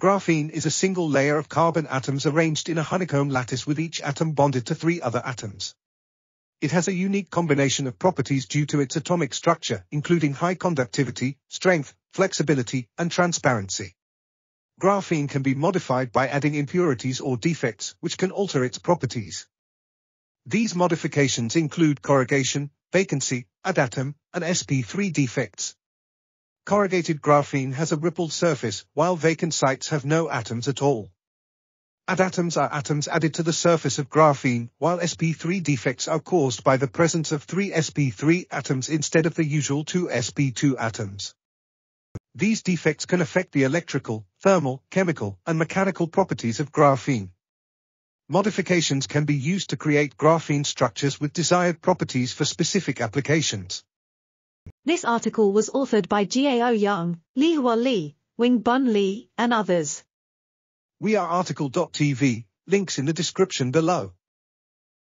Graphene is a single layer of carbon atoms arranged in a honeycomb lattice with each atom bonded to three other atoms. It has a unique combination of properties due to its atomic structure, including high conductivity, strength, flexibility, and transparency. Graphene can be modified by adding impurities or defects, which can alter its properties. These modifications include corrugation, vacancy, adatom, and sp3 defects. Corrugated graphene has a rippled surface, while vacant sites have no atoms at all. Adatoms are atoms added to the surface of graphene, while sp3 defects are caused by the presence of three sp3 atoms instead of the usual two sp2 atoms. These defects can affect the electrical, thermal, chemical, and mechanical properties of graphene. Modifications can be used to create graphene structures with desired properties for specific applications. This article was authored by Gao Yang, Li Hua Li, Wing Bun Lee, and others. We are RTCL.TV, links in the description below.